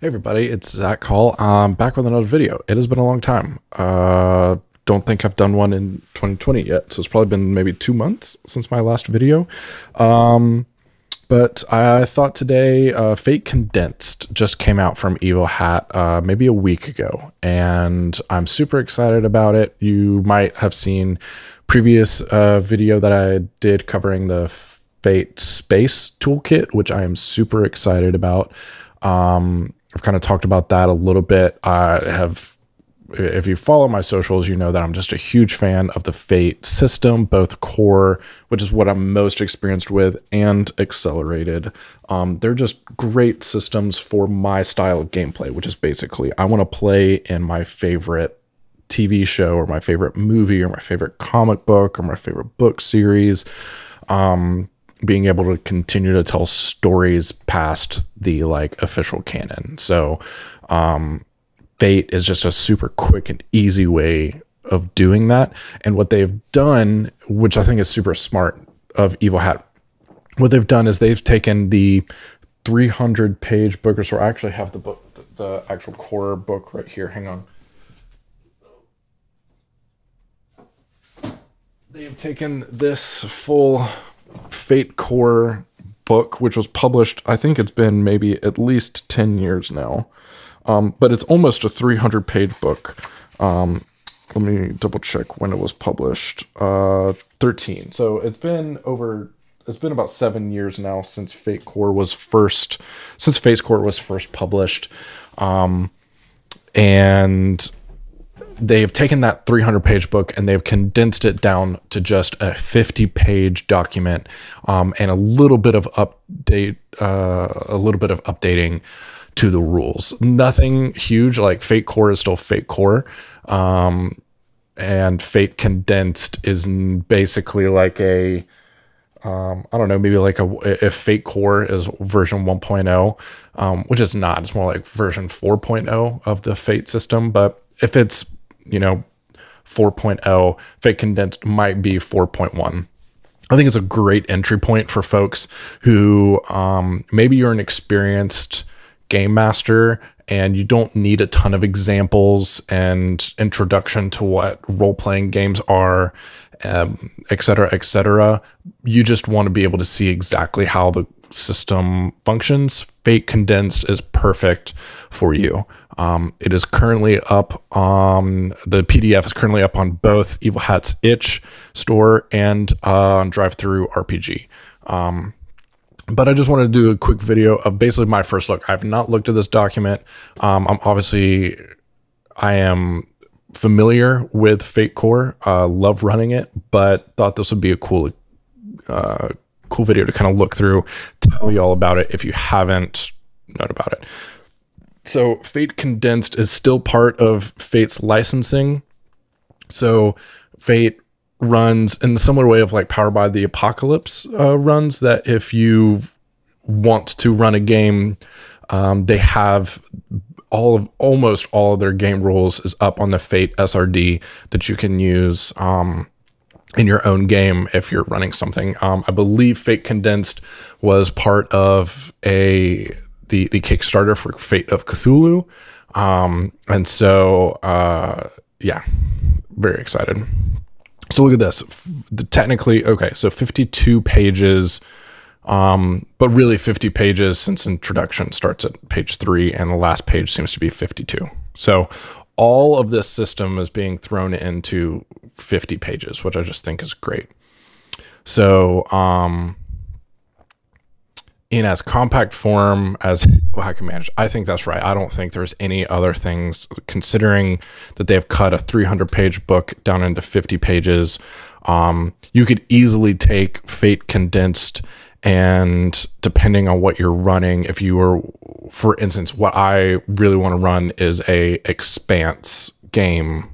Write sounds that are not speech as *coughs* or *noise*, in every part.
Hey everybody, it's Zach Hall. I'm back with another video. It has been a long time. Uh, don't think I've done one in 2020 yet, so it's probably been maybe two months since my last video. Um, but I thought today, uh, Fate Condensed just came out from Evil Hat uh, maybe a week ago, and I'm super excited about it. You might have seen previous uh, video that I did covering the Fate Space Toolkit, which I am super excited about. Um, I've kind of talked about that a little bit. I have, if you follow my socials, you know that I'm just a huge fan of the Fate system, both core, which is what I'm most experienced with, and accelerated. Um, they're just great systems for my style of gameplay, which is basically I want to play in my favorite TV show or my favorite movie or my favorite comic book or my favorite book series. Um, being able to continue to tell stories past the like official canon. So, um, Fate is just a super quick and easy way of doing that. And what they've done, which I think is super smart of Evil Hat, what they've done is they've taken the 300 page book, or so I actually have the book, the actual core book right here. Hang on. They've taken this full Fate Core book, which was published, I think it's been maybe at least 10 years now. Um, but it's almost a 300 page book. Um, let me double check when it was published. Uh, 13. So it's been over, it's been about seven years now since Fate Core was first, since Fate Core was first published. Um, and they've taken that 300 page book and they've condensed it down to just a 50 page document um, and a little bit of update uh, a little bit of updating to the rules nothing huge like fate core is still fate core um, and fate condensed is basically like a um, I don't know, maybe like a if Fate Core is version 1.0, um, which is not, it's more like version 4.0 of the Fate system. But if it's you know, 4.0. Fate Condensed might be 4.1. I think it's a great entry point for folks who um, maybe you're an experienced game master and you don't need a ton of examples and introduction to what role playing games are, um, et cetera, et cetera. You just want to be able to see exactly how the system functions. Fate Condensed is perfect for you. Um, it is currently up on the PDF is currently up on both Evil Hat's itch store and uh, on RPG. Um, but I just wanted to do a quick video of basically my first look. I've not looked at this document. Um, I'm obviously I am familiar with Fate Core, uh, love running it, but thought this would be a cool, uh, cool video to kind of look through, tell you all about it if you haven't known about it. So Fate Condensed is still part of Fate's licensing. So Fate runs in the similar way of like Powered by the Apocalypse uh, runs that if you want to run a game, um, they have all of almost all of their game rules is up on the Fate SRD that you can use um, in your own game if you're running something. Um, I believe Fate Condensed was part of a the the Kickstarter for Fate of Cthulhu, um, and so uh, yeah, very excited. So look at this. The technically okay, so 52 pages, um, but really 50 pages since introduction starts at page three, and the last page seems to be 52. So all of this system is being thrown into 50 pages, which I just think is great. So um, in as compact form as I can manage. I think that's right. I don't think there's any other things considering that they've cut a 300 page book down into 50 pages. Um, you could easily take Fate condensed and depending on what you're running, if you were, for instance, what I really want to run is a expanse game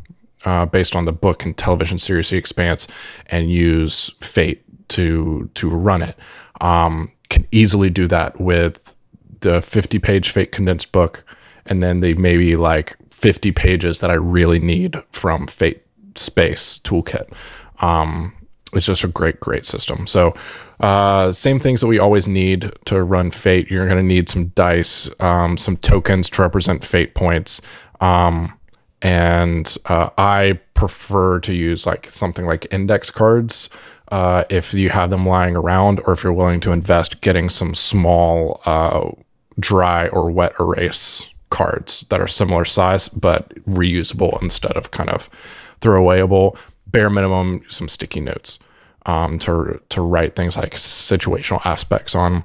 uh, based on the book and television series The Expanse and use Fate to to run it. Um, can easily do that with the 50 page fate condensed book and then the maybe like 50 pages that I really need from Fate Space Toolkit. Um, it's just a great, great system. So, uh, same things that we always need to run Fate. You're going to need some dice, um, some tokens to represent Fate points. Um, and uh, I prefer to use like something like index cards uh, if you have them lying around, or if you're willing to invest getting some small uh, dry or wet erase cards that are similar size but reusable instead of kind of throwawayable. Bare minimum, some sticky notes um, to to write things like situational aspects on.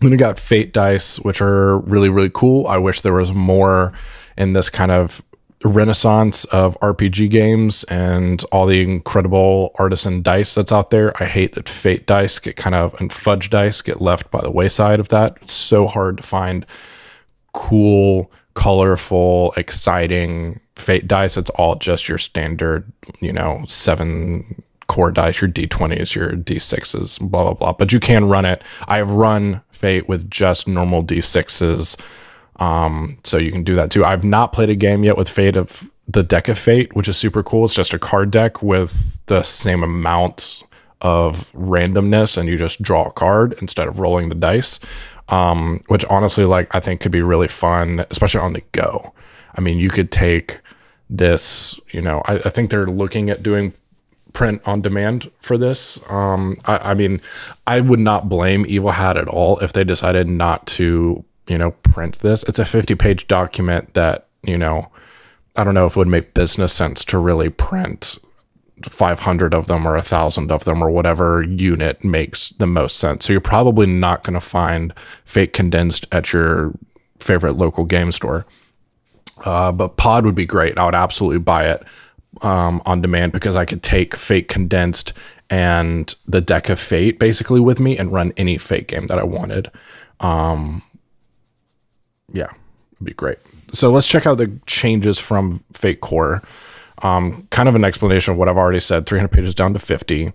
Then we got fate dice, which are really really cool. I wish there was more in this kind of renaissance of RPG games and all the incredible artisan dice that's out there. I hate that fate dice get kind of and fudge dice get left by the wayside of that. It's so hard to find cool, colorful, exciting fate dice. It's all just your standard, you know, seven core dice, your D20s, your D6s, blah, blah, blah. But you can run it. I have run Fate with just normal D6s um, so you can do that too. I've not played a game yet with Fate of the deck of Fate, which is super cool. It's just a card deck with the same amount of randomness, and you just draw a card instead of rolling the dice. Um, which honestly, like I think could be really fun, especially on the go. I mean, you could take this, you know, I, I think they're looking at doing print on demand for this. Um, I, I, mean, I would not blame Evil Hat at all if they decided not to you know, print this. It's a 50 page document that, you know, I don't know if it would make business sense to really print 500 of them or a thousand of them or whatever unit makes the most sense. So you're probably not going to find Fate condensed at your favorite local game store. Uh, but Pod would be great. I would absolutely buy it um, on demand because I could take Fate condensed and the deck of Fate basically with me and run any Fate game that I wanted. Um, yeah, it'd be great. So let's check out the changes from Fate Core. Um, kind of an explanation of what I've already said 300 pages down to 50.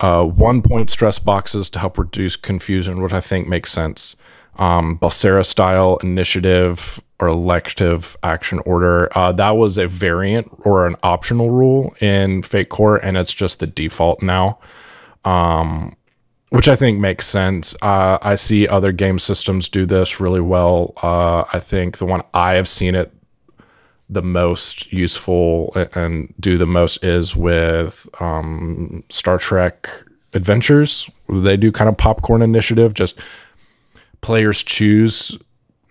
Uh, one point stress boxes to help reduce confusion, which I think makes sense. Um, Balsera style initiative or elective action order. Uh, that was a variant or an optional rule in Fate Core, and it's just the default now. Um, which I think makes sense. Uh, I see other game systems do this really well. Uh, I think the one I have seen it the most useful and do the most is with um, Star Trek Adventures. They do kind of popcorn initiative, just players choose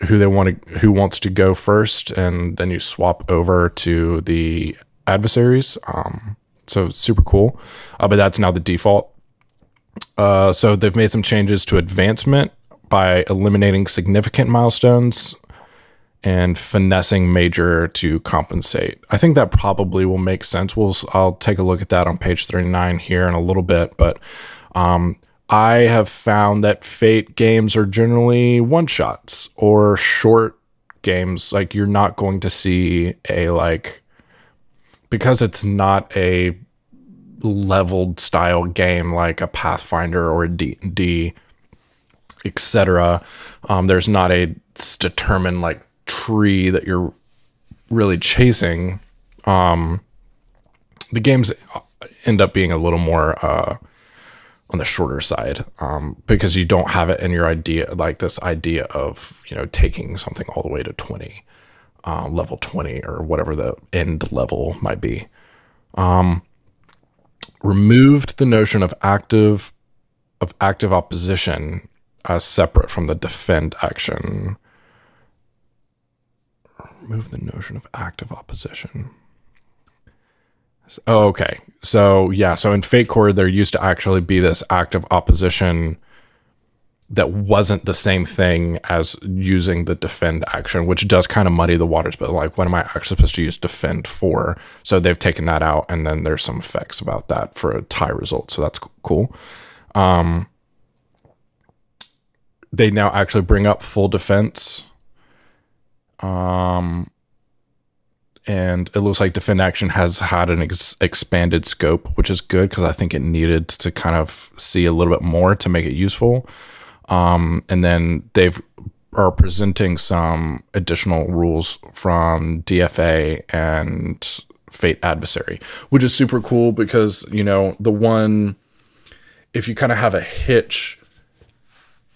who they want to who wants to go first, and then you swap over to the adversaries. Um, so super cool, uh, but that's now the default uh, so they've made some changes to advancement by eliminating significant milestones and finessing major to compensate. I think that probably will make sense. We'll I'll take a look at that on page 39 here in a little bit, but um, I have found that Fate games are generally one shots or short games. Like you're not going to see a like because it's not a leveled style game like a Pathfinder or a D&D, etc. Um, there's not a determined like tree that you're really chasing. Um, the games end up being a little more uh, on the shorter side um, because you don't have it in your idea like this idea of you know taking something all the way to 20 uh, level 20 or whatever the end level might be um, removed the notion of active of active opposition as separate from the defend action. Remove the notion of active opposition. Oh, okay. So yeah, so in Fate Core, there used to actually be this active opposition that wasn't the same thing as using the defend action, which does kind of muddy the waters. But like, what am I actually supposed to use defend for? So they've taken that out, and then there's some effects about that for a tie result. So that's cool. Um, they now actually bring up full defense. Um, and it looks like defend action has had an ex- expanded scope, which is good because I think it needed to kind of see a little bit more to make it useful. Um, and then they've are presenting some additional rules from DFA and Fate Adversary, which is super cool because, you know, the one, if you kind of have a hitch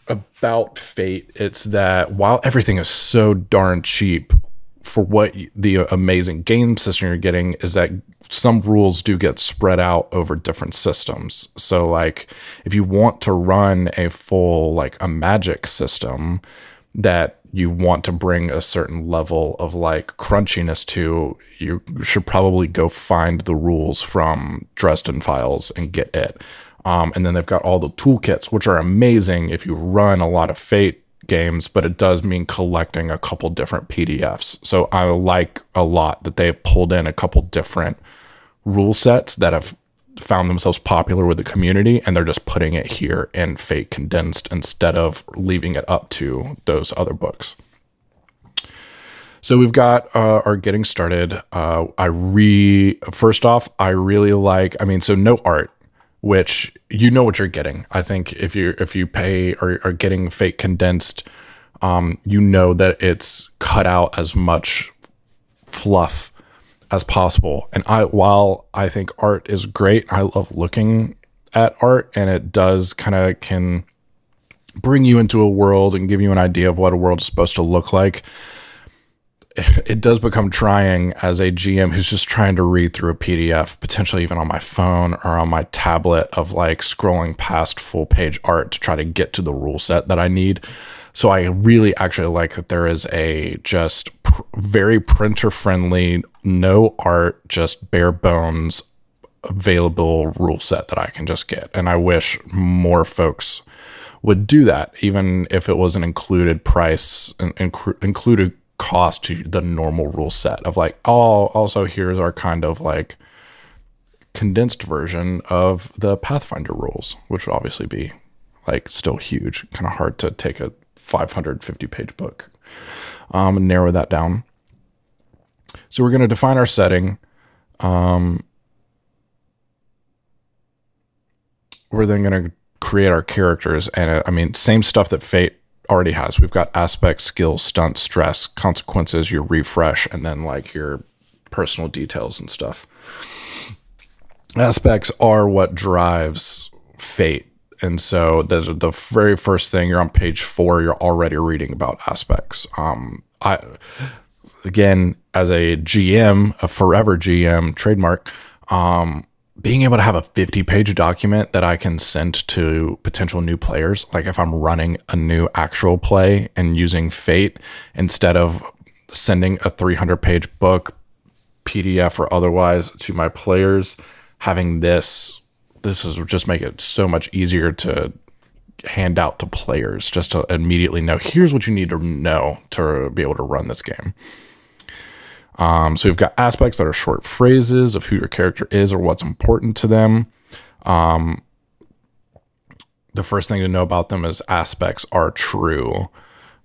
about Fate, it's that while everything is so darn cheap, for what the amazing game system you're getting is that some rules do get spread out over different systems. So like if you want to run a full like a magic system that you want to bring a certain level of like crunchiness to, you should probably go find the rules from Dresden Files and get it. Um, and then they've got all the toolkits, which are amazing if you run a lot of Fate games, but it does mean collecting a couple different PDFs. So I like a lot that they have pulled in a couple different rule sets that have found themselves popular with the community and they're just putting it here in Fate Condensed instead of leaving it up to those other books. So we've got uh, our getting started. Uh, I re first off, I really like. I mean, so no art which you know what you're getting. I think if you if you pay or are getting Fate condensed, um, you know that it's cut out as much fluff as possible. And I while I think art is great, I love looking at art and it does kind of can bring you into a world and give you an idea of what a world is supposed to look like *laughs* it does become trying as a GM who's just trying to read through a PDF, potentially even on my phone or on my tablet, of like scrolling past full page art to try to get to the rule set that I need. So I really actually like that there is a just pr very printer friendly, no art, just bare bones available rule set that I can just get. And I wish more folks would do that, even if it was an included price, included cost to the normal rule set of like, oh, also here's our kind of like condensed version of the Pathfinder rules, which would obviously be like still huge, kind of hard to take a 550 page book um, and narrow that down. So we're going to define our setting. Um, we're then going to create our characters. And uh, I mean, same stuff that Fate already has. We've got aspects, skills, stunts, stress, consequences, your refresh, and then like your personal details and stuff. Aspects are what drives fate. And so the the very first thing you're on page four, you're already reading about aspects. Um, I again as a GM, a forever GM trademark, um, being able to have a 50 page document that I can send to potential new players, like if I'm running a new actual play and using Fate instead of sending a 300 page book, PDF or otherwise to my players, having this, this is just make it so much easier to hand out to players just to immediately know here's what you need to know to be able to run this game. Um, so we've got aspects that are short phrases of who your character is or what's important to them. Um, the first thing to know about them is aspects are true.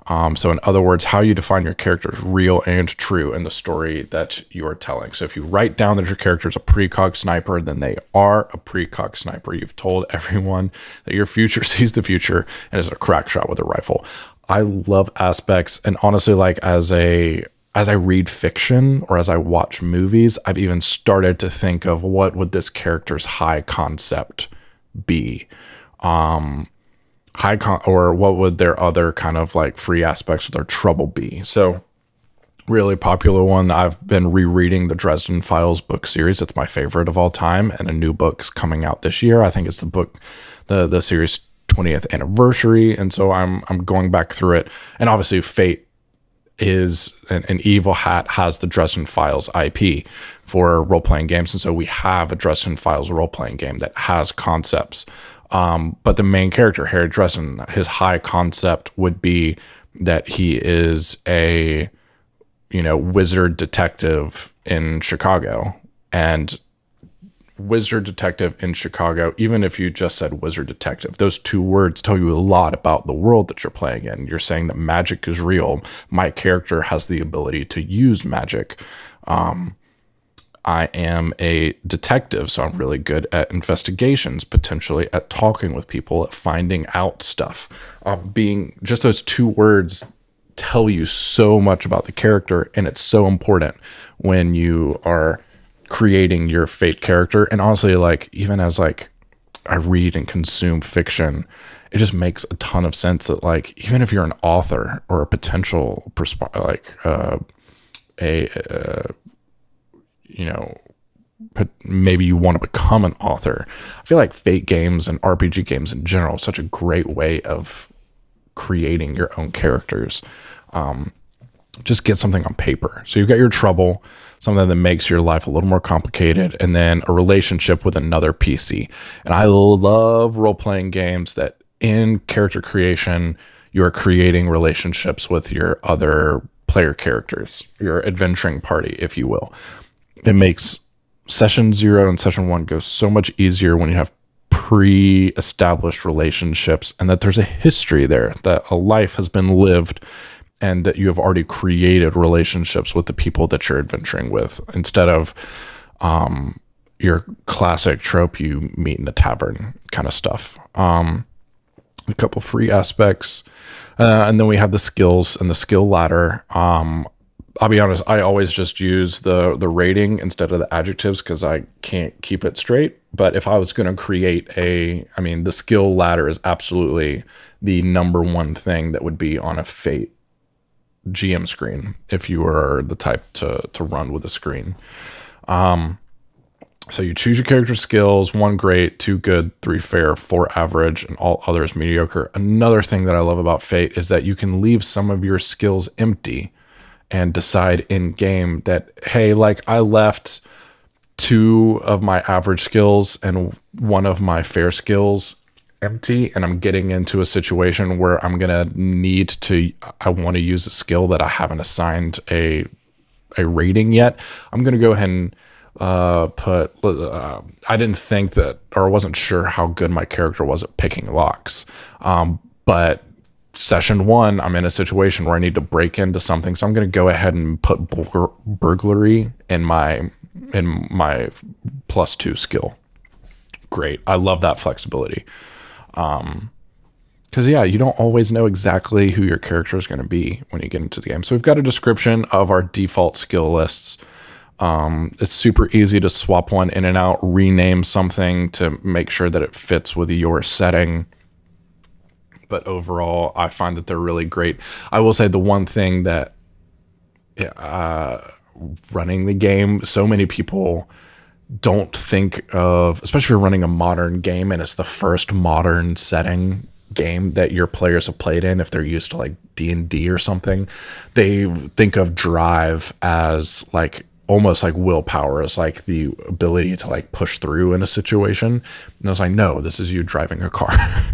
Um, so, in other words, how you define your character is real and true in the story that you are telling. So, if you write down that your character is a precog sniper, then they are a precog sniper. You've told *laughs* everyone that your future *laughs* sees the future and is a crack shot with a rifle. I love aspects, and honestly, like as a as I read fiction or as I watch movies, I've even started to think of what would this character's high concept be? Um, high con or what would their other kind of like free aspects of their trouble be? So really popular one. I've been rereading the Dresden Files book series. It's my favorite of all time, and a new book's coming out this year. I think it's the book, the the series 20th anniversary, and so I'm I'm going back through it. And obviously, Fate is an, an, evil hat has the Dresden Files IP for role playing games, and so we have a Dresden Files role playing game that has concepts. Um, but the main character, Harry Dresden, his high concept would be that he is a you know wizard detective in Chicago, and wizard detective in Chicago, even if you just said wizard detective, those two words tell you a lot about the world that you're playing in. You're saying that magic is real. My character has the ability to use magic. Um, I am a detective, so I'm really good at investigations, potentially at talking with people, at finding out stuff. Um, being just those two words tell you so much about the character, and it's so important when you are creating your fate character. And honestly like even as like i read and consume fiction it just makes a ton of sense that like even if you're an author or a potential like uh, a uh, you know maybe you want to become an author i feel like fate games and rpg games in general such a great way of creating your own characters. Um, just get something on paper. So you've got your trouble something that makes your life a little more complicated and then a relationship with another pc and i love role-playing games that in character creation you are creating relationships with your other player characters your adventuring party if you will. It makes session zero and session one go so much easier when you have pre established relationships and that there's a history there, that a life has been lived and that you have already created relationships with the people that you're adventuring with instead of um, your classic trope you meet in a tavern kind of stuff. Um, a couple free aspects. Uh, and then we have the skills and the skill ladder. Um, I'll be honest, I always just use the the rating instead of the adjectives because I can't keep it straight. But if I was going to create a, I mean, the skill ladder is absolutely the number one thing that would be on a Fate GM screen if you are the type to to run with a screen. Um, so you choose your character skills: one great, two good, three fair, four average, and all others mediocre. Another thing that I love about Fate is that you can leave some of your skills empty and decide in game that hey like i left two of my average skills and one of my fair skills empty and i'm getting into a situation where i'm to need to i want to use a skill that i haven't assigned a a rating yet i'm to go ahead and uh, put uh, i didn't think that or wasn't sure how good my character was at picking locks um, but session one, I'm in a situation where I need to break into something, so I'm going to go ahead and put bur burglary in my in my plus two skill. Great, I love that flexibility. Um, because yeah, you don't always know exactly who your character is going to be when you get into the game. So we've got a description of our default skill lists. Um, it's super easy to swap one in and out, rename something to make sure that it fits with your setting but overall, I find that they're really great. I will say the one thing that uh, running the game, so many people don't think of, especially if you're running a modern game and it's the first modern setting game that your players have played in if they're used to like D&D or something they think of drive as like almost like willpower as like the ability to like push through in a situation. And I was like no this is you driving a car *laughs*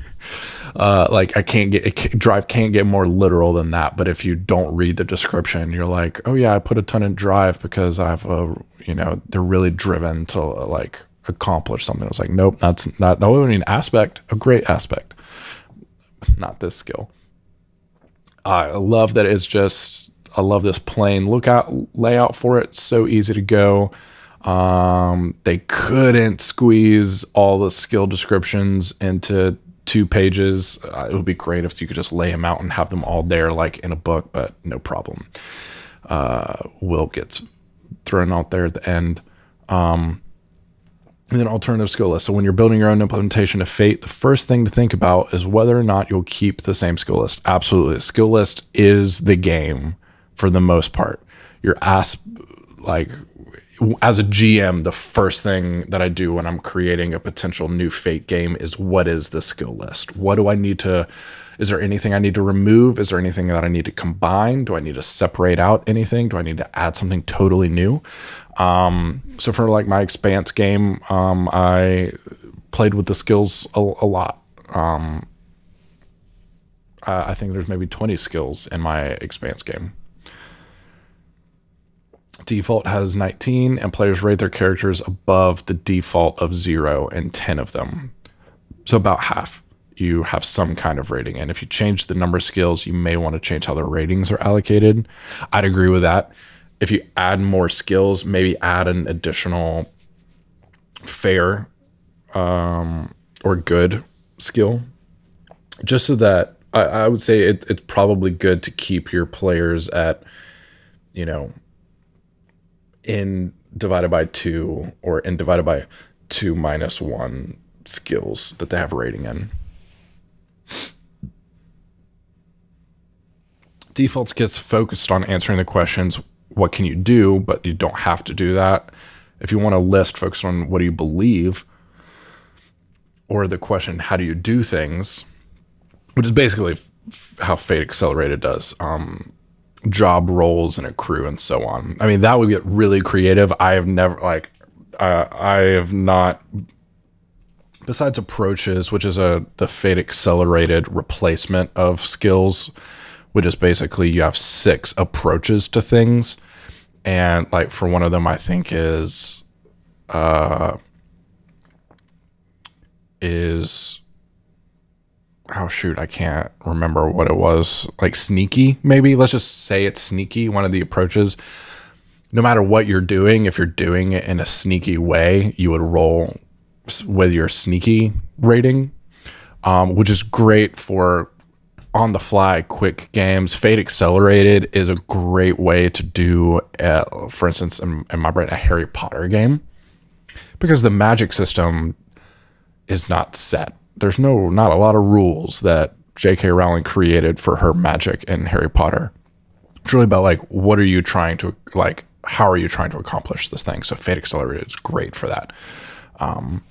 uh, like I can't get it, drive can't get more literal than that. But if you don't read the description, you're like, oh yeah, I put a ton in drive because I've a you know they're really driven to like accomplish something. I was like, nope, that's not not only an aspect, a great aspect, not this skill. I love that it's just I love this plain lookout layout for it. So easy to go. Um, they couldn't squeeze all the skill descriptions into two pages. Uh, it would be great if you could just lay them out and have them all there, like in a book, but no problem. Uh, will gets thrown out there at the end. Um, and then alternative skill list. So when you're building your own implementation of Fate, the first thing to think about is whether or not you'll keep the same skill list. Absolutely. Skill list is the game for the most part. Your asp like as a GM, the first thing that I do when I'm creating a potential new Fate game is what is the skill list? What do I need to? Is there anything I need to remove? Is there anything that I need to combine? Do I need to separate out anything? Do I need to add something totally new? Um, so for like my Expanse game, um, I played with the skills a, a lot. Um, I think there's maybe 20 skills in my Expanse game. Default has 19, and players rate their characters above the default of 0 and 10 of them. So about half you have some kind of rating. And if you change the number of skills, you may want to change how the ratings are allocated. I'd agree with that. If you add more skills, maybe add an additional fair um, or good skill, just so that I, I would say it, it's probably good to keep your players at, you know, in divided by two or n divided by two minus one skills that they have rating in. Defaults gets focused on answering the questions, what can you do, but you don't have to do that. If you want a list focused on what do you believe, or the question, how do you do things, which is basically how Fate Accelerated does. Um, job roles and a crew and so on. I mean, that would get really creative. I have never like uh, I have not besides approaches, which is a the Fate accelerated replacement of skills, which is basically you have six approaches to things. And like for one of them I think is uh is oh shoot, I can't remember what it was. Like sneaky, maybe. Let's just say it's sneaky, one of the approaches. No matter what you're doing, if you're doing it in a sneaky way, you would roll with your sneaky rating, um, which is great for on the fly quick games. Fate Accelerated is a great way to do, uh, for instance, in, in my brain, a Harry Potter game because the magic system is not set there's no not a lot of rules that J.K. Rowling created for her magic in Harry Potter. It's really about like what are you trying to like how are you trying to accomplish this thing? So Fate Accelerated is great for that. Um,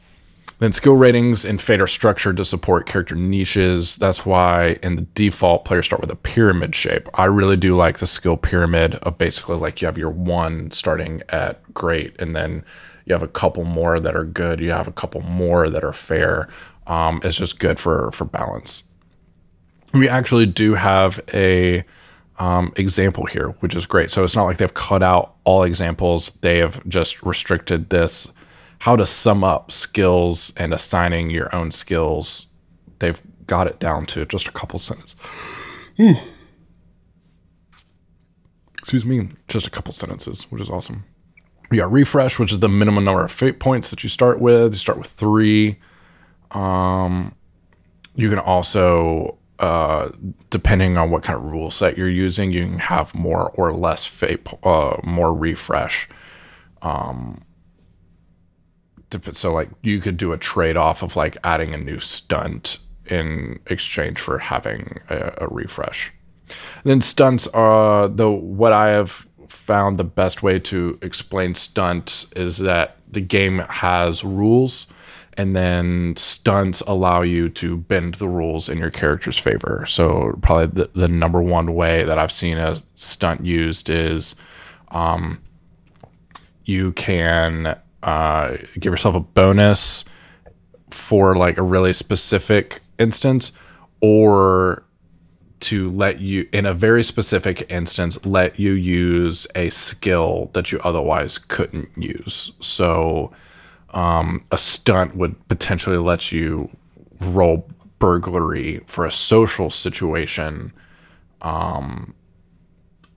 then skill ratings in Fate are structured to support character niches. That's why in the default players start with a pyramid shape. I really do like the skill pyramid of basically like you have your one starting at great, and then you have a couple more that are good. You have a couple more that are fair um, is just good for for balance. We actually do have a um, example here, which is great. So it's not like they've cut out all examples. They have just restricted this how to sum up skills and assigning your own skills. They've got it down to just a couple sentences. *sighs* Excuse me, just a couple sentences, which is awesome. We got refresh, which is the minimum number of fate points that you start with. You start with three. Um, you can also, uh, depending on what kind of rule set you're using, you can have more or less fate, uh, more refresh. Um, so like you could do a trade off of like adding a new stunt in exchange for having a, a refresh. And then stunts are the what I have found the best way to explain stunts is that the game has rules and then stunts allow you to bend the rules in your character's favor. So probably the, the number one way that I've seen a stunt used is um, you can uh, give yourself a bonus for like a really specific instance or to let you in a very specific instance let you use a skill that you otherwise couldn't use so um, a stunt would potentially let you roll burglary for a social situation. Um,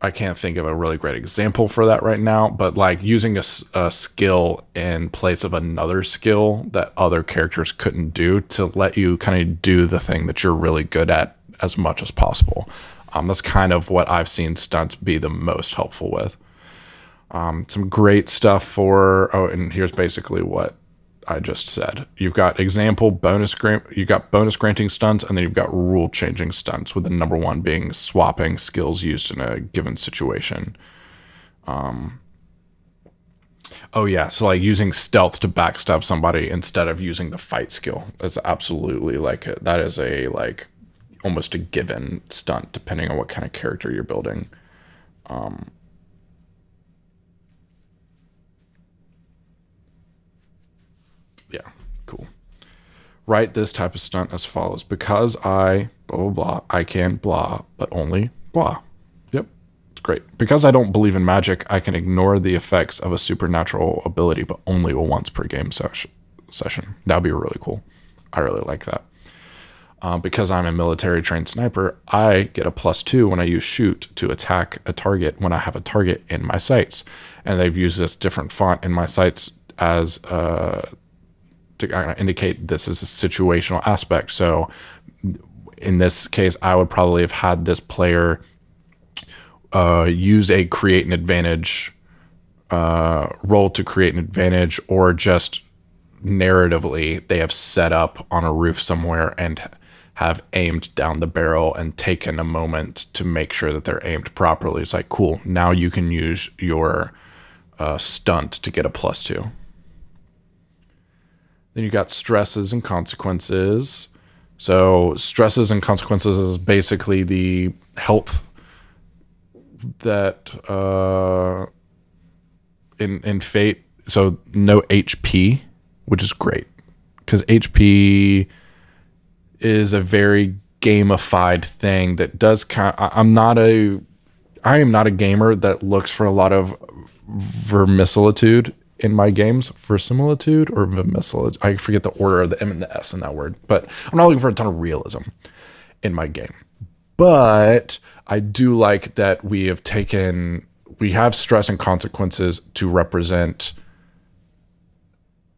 I can't think of a really great example for that right now, but like using a, a, skill in place of another skill that other characters couldn't do to let you kind of do the thing that you're really good at as much as possible. Um, that's kind of what I've seen stunts be the most helpful with. Um, some great stuff for, oh, and here's basically what I just said. You've got example bonus grant, you've got bonus granting stunts, and then you've got rule changing stunts, with the number one being swapping skills used in a given situation. Um, oh yeah, so like using stealth to backstab somebody instead of using the fight skill. That's absolutely like that is a like almost a given stunt depending on what kind of character you're building. Um, yeah, cool. Write this type of stunt as follows. Because I blah blah blah, I can blah, but only blah. Yep. It's great. Because I don't believe in magic, I can ignore the effects of a supernatural ability, but only once per game session session. That'd be really cool. I really like that. Uh, because I'm a military trained sniper, I get a plus two when I use shoot to attack a target when I have a target in my sights. And they've used this different font in my sights as uh, to indicate this is a situational aspect. So in this case, I would probably have had this player uh, use a create an advantage uh, roll to create an advantage or just narratively they have set up on a roof somewhere and have aimed down the barrel and taken a moment to make sure that they're aimed properly. It's like, cool, now you can use your uh, stunt to get a plus two. Then you got stresses and consequences. So, stresses and consequences is basically the health that uh, in in Fate. So no HP, which is great because HP is a very gamified thing that does kind. Of, I'm not a I am not a gamer that looks for a lot of vermicelitude in my games. Versimilitude or vermicelitude. I forget the order of the M and the S in that word, but I'm not looking for a ton of realism in my game. But I do like that we have taken we have stress and consequences to represent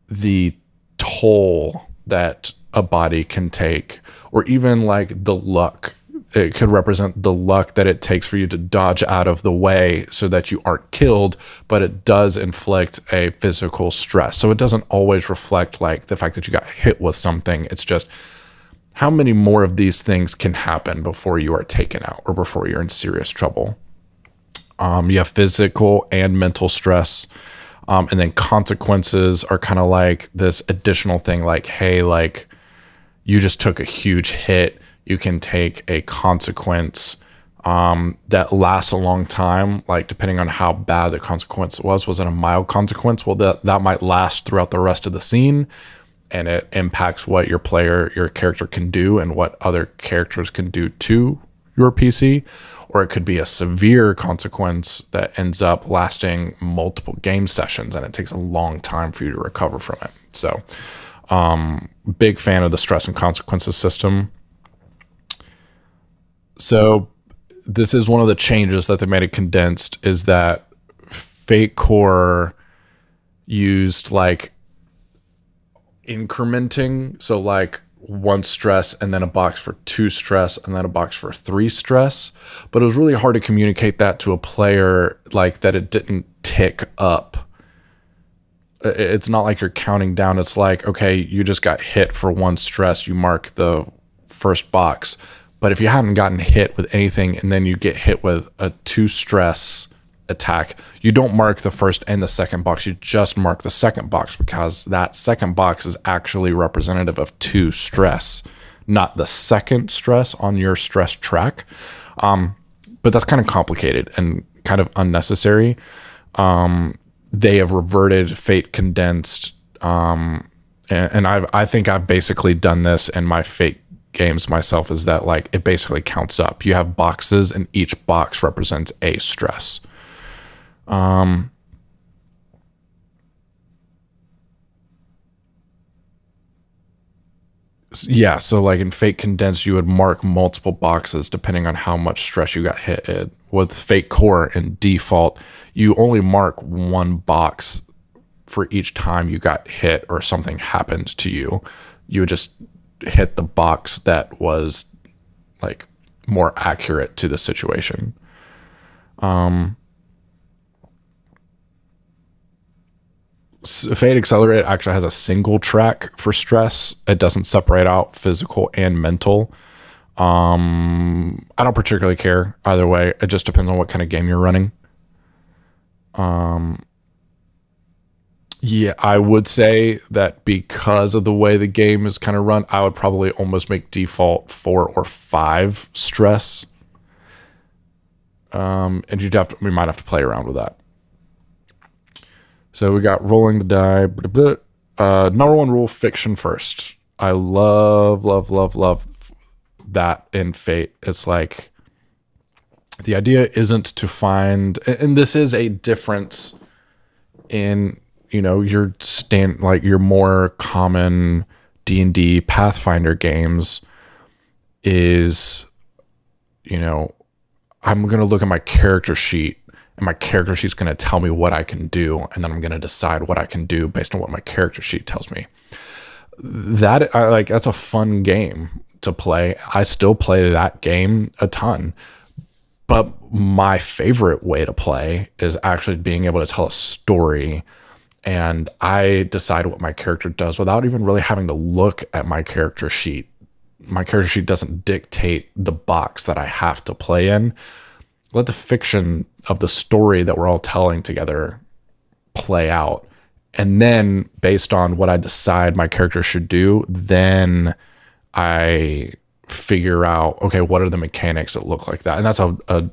the toll that a body can take, or even like the luck. It could represent the luck that it takes for you to dodge out of the way so that you aren't killed, but it does inflict a physical stress. So it doesn't always reflect like the fact that you got hit with something. It's just how many more of these things can happen before you are taken out or before you're in serious trouble. Um, you have physical and mental stress. Um, and then consequences are kind of like this additional thing like, hey, like you just took a huge hit. You can take a consequence um, that lasts a long time, like depending on how bad the consequence was. Was it a mild consequence? Well, that, that might last throughout the rest of the scene and it impacts what your player, your character can do and what other characters can do to your PC or it could be a severe consequence that ends up lasting multiple game sessions and it takes a long time for you to recover from it. So, um, big fan of the stress and consequences system. So, this is one of the changes that they made it condensed is that Fate Core used like incrementing. So, like one stress and then a box for two stress and then a box for three stress. But it was really hard to communicate that to a player like that it didn't tick up. It's not like you're counting down. It's like, okay, you just got hit for one stress. You mark the first box. But if you haven't gotten hit with anything and then you get hit with a two stress attack, you don't mark the first and the second box. You just mark the second box because that second box is actually representative of two stress, not the second stress on your stress track. Um, but that's kind of complicated and kind of unnecessary. Um, they have reverted fate condensed. Um, and, and I've, I think I've basically done this in my fate games myself is that like it basically counts up. You have boxes and each box represents a stress. Um, yeah, so like in Fate Condensed, you would mark multiple boxes depending on how much stress you got hit. It, with Fate Core and default, you only mark one box for each time you got hit or something happened to you. You would just hit the box that was like more accurate to the situation. Um, Fate Accelerate actually has a single track for stress. It doesn't separate out physical and mental. Um, I don't particularly care either way. It just depends on what kind of game you're running. Um, yeah, I would say that because of the way the game is kind of run, I would probably almost make default four or five stress. Um, and you'd have to, we might have to play around with that. So we got rolling the die. Blah, blah. Uh, number one rule: fiction first. I love, love, love, love that in Fate. It's like the idea isn't to find, and this is a difference in you know your stand like your more common D and D Pathfinder games is you know I'm gonna look at my character sheet and my character sheet's going to tell me what I can do, and then I'm going to decide what I can do based on what my character sheet tells me. That I like that's a fun game to play. I still play that game a ton. but my favorite way to play is actually being able to tell a story and I decide what my character does without even really having to look at my character sheet. My character sheet doesn't dictate the box that I have to play in. Let the fiction of the story that we're all telling together play out. And then, based on what I decide my character should do, then I figure out okay, what are the mechanics that look like that? And that's a, a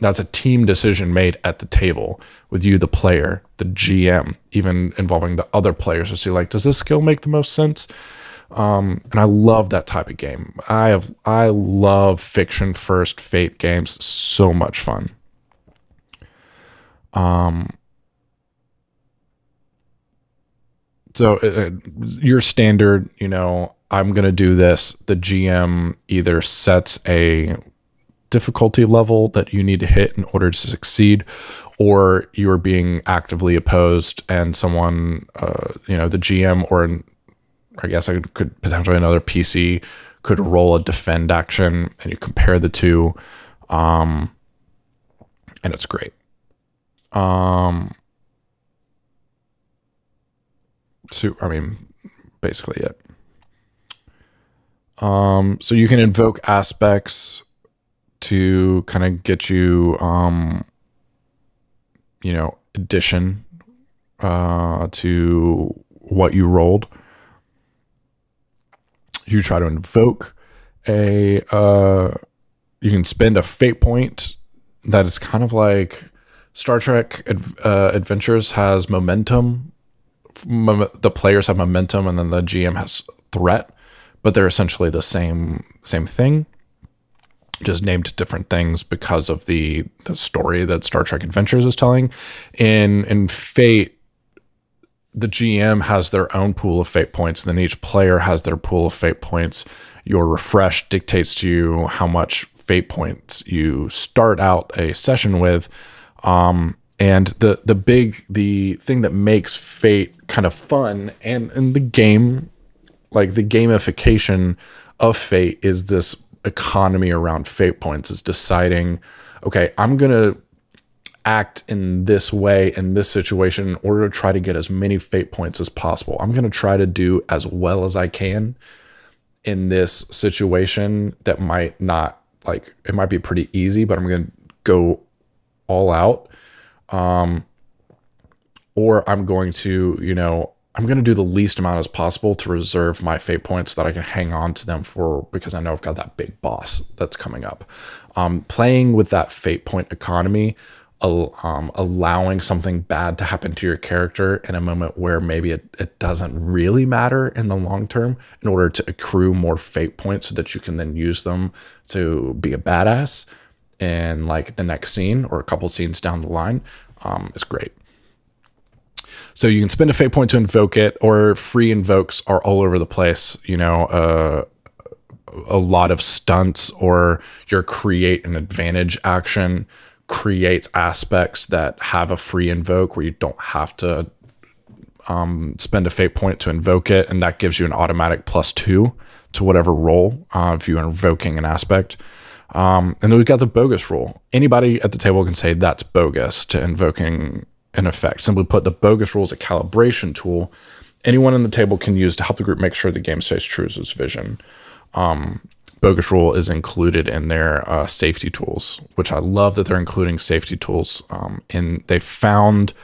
that's a team decision made at the table with you, the player, the GM, even involving the other players to see like, does this skill make the most sense? Um, and I love that type of game. I have I love fiction first fate games. So much fun. Um. So uh, your standard, you know, I'm gonna do this. The GM either sets a difficulty level that you need to hit in order to succeed, or you are being actively opposed and someone, uh, you know, the GM or an, I guess I could potentially another PC could roll a defend action and you compare the two. Um, and it's great. Um, so, I mean, basically it. Um, so you can invoke aspects to kind of get you, um, you know, addition uh, to what you rolled. You try to invoke a, uh, you can spend a fate point that is kind of like Star Trek uh, Adventures has momentum. the players have momentum, and then the GM has threat, but they're essentially the same same thing just named different things because of the the story that Star Trek Adventures is telling. In in Fate, the GM has their own pool of fate points, and then each player has their pool of fate points. Your refresh dictates to you how much fate points you start out a session with. Um, and the the big the thing that makes fate kind of fun and and the game like the gamification of fate is this economy around fate points is deciding, okay, I'm going to act in this way in this situation in order to try to get as many fate points as possible. I'm going to try to do as well as I can in this situation that might not like it might be pretty easy, but I'm going to go all out. Um or I'm going to, you know, I'm going to do the least amount as possible to reserve my fate points so that I can hang on to them for because I know I've got that big boss that's coming up. Um, playing with that fate point economy, um, allowing something bad to happen to your character in a moment where maybe it, it doesn't really matter in the long term in order to accrue more fate points so that you can then use them to be a badass in like the next scene or a couple scenes down the line um, is great. So you can spend a fate point to invoke it, or free invokes are all over the place. You know, uh, a lot of stunts, or your create an advantage action creates aspects that have a free invoke where you don't have to um, spend a fate point to invoke it, and that gives you an automatic plus two to whatever roll uh, if you are invoking an aspect. Um, and then we've got the bogus rule. Anybody at the table can say that's bogus to invoking in effect. Simply put, the bogus rule is a calibration tool anyone in the table can use to help the group make sure the game stays true to its vision. Um, bogus rule is included in their uh, safety tools, which I love that they're including safety tools. Um, and they found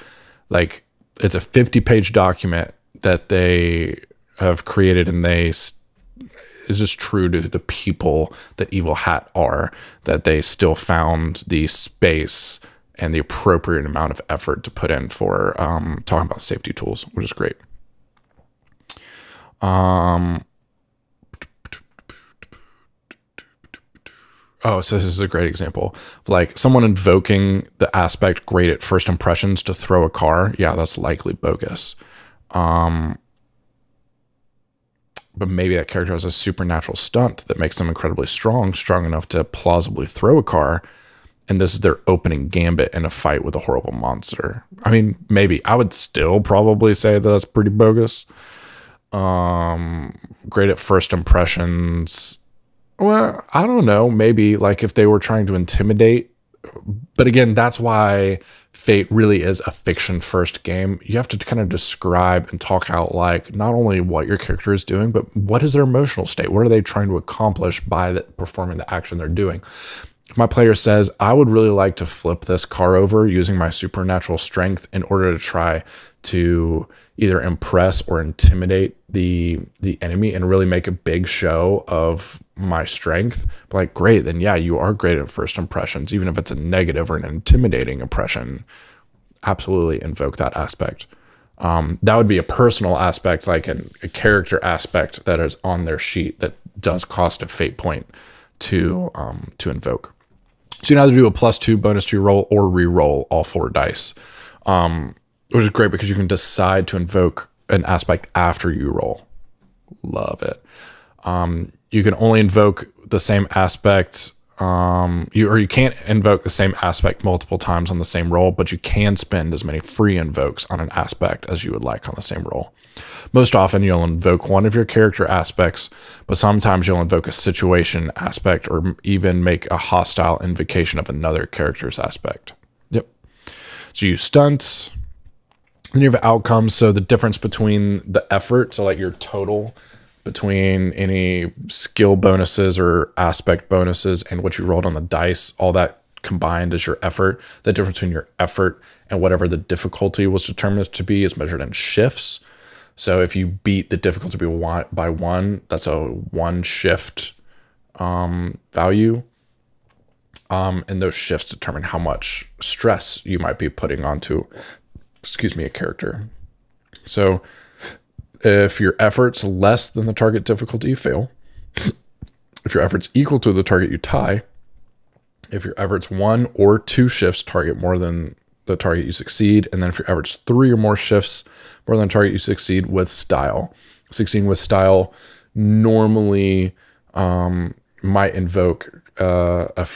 like it's a 50 page document that they have created and they is just true to the people that Evil Hat are, that they still found the space and the appropriate amount of effort to put in for um, talking about safety tools, which is great. Um, oh, so this is a great example of like someone invoking the aspect great at first impressions to throw a car. Yeah, that's likely bogus. Um, but maybe that character has a supernatural stunt that makes them incredibly strong, strong enough to plausibly throw a car and this is their opening gambit in a fight with a horrible monster. I mean, maybe I would still probably say that that's pretty bogus. Um, great at first impressions. Well, I don't know. Maybe like if they were trying to intimidate but again, that's why Fate really is a fiction first game. You have to kind of describe and talk out like not only what your character is doing, but what is their emotional state? What are they trying to accomplish by the, performing the action they're doing? My player says, I would really like to flip this car over using my supernatural strength in order to try to either impress or intimidate the the enemy and really make a big show of my strength. Like great then yeah you are great at first impressions even if it's a negative or an intimidating impression. Absolutely invoke that aspect. Um, that would be a personal aspect like an, a character aspect that is on their sheet that does cost a fate point to um, to invoke so you can either do a plus two bonus to your roll or re-roll all four dice um, which is great because you can decide to invoke an aspect after you roll. Love it. Um, you can only invoke the same aspect, um, you or you can't invoke the same aspect multiple times on the same roll, but you can spend as many free invokes on an aspect as you would like on the same roll. Most often, you'll invoke one of your character aspects, but sometimes you'll invoke a situation aspect or even make a hostile invocation of another character's aspect. Yep. So you stunts, then you have outcomes. So the difference between the effort, so like your total between any skill bonuses or aspect bonuses and what you rolled on the dice, all that combined is your effort. The difference between your effort and whatever the difficulty was determined to be is measured in shifts. So if you beat the difficulty by one, that's a one shift um, value. Um, and those shifts determine how much stress you might be putting onto excuse me, a character. So if your effort's less than the target difficulty, you fail. if your effort's equal to the target, you tie. If your effort's one or two shifts target more than the target, you succeed. And then if you average three or more shifts more than target, you succeed with style. Succeeding with style normally um, might invoke uh, a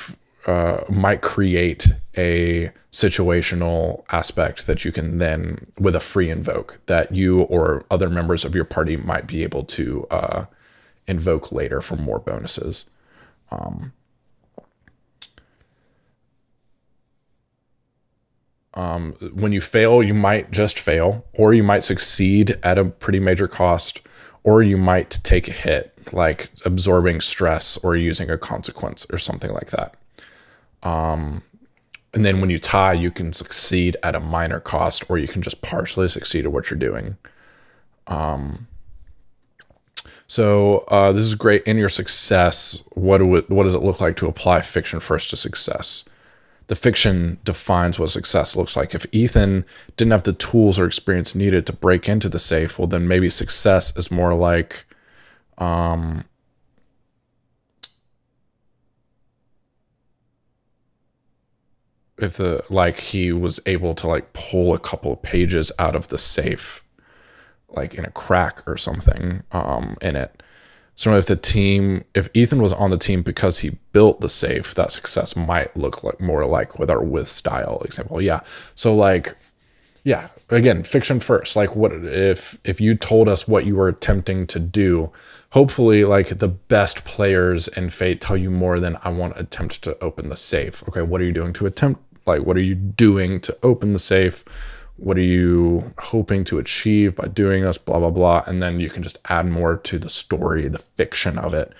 uh, might create a situational aspect that you can then, with a free invoke, that you or other members of your party might be able to uh, invoke later for more bonuses. Um, um, when you fail, you might just fail, or you might succeed at a pretty major cost, or you might take a hit, like absorbing stress or using a consequence or something like that. Um, and then when you tie, you can succeed at a minor cost, or you can just partially succeed at what you're doing. Um, so uh, this is great. In your success, what do it, what does it look like to apply fiction first to success? The fiction defines what success looks like. If Ethan didn't have the tools or experience needed to break into the safe, well, then maybe success is more like um, if the like he was able to like pull a couple of pages out of the safe like in a crack or something um in it so if the team if ethan was on the team because he built the safe that success might look like more like with our with style example. Yeah. So like yeah again fiction first. Like what if if you told us what you were attempting to do hopefully like the best players in fate tell you more than i want to attempt to open the safe. Okay what are you doing to attempt like, what are you doing to open the safe? What are you hoping to achieve by doing this? Blah, blah, blah. And then you can just add more to the story, the fiction of it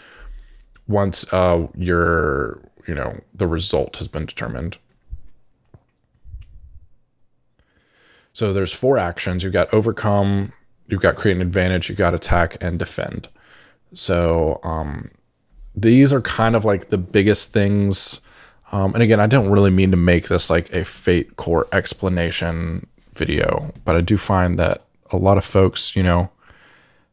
once uh, your, you know, the result has been determined. So there's four actions. You've got overcome, you've got create an advantage, you've got attack and defend. So um, these are kind of like the biggest things um, and again, I don't really mean to make this like a Fate Core explanation video, but I do find that a lot of folks, you know,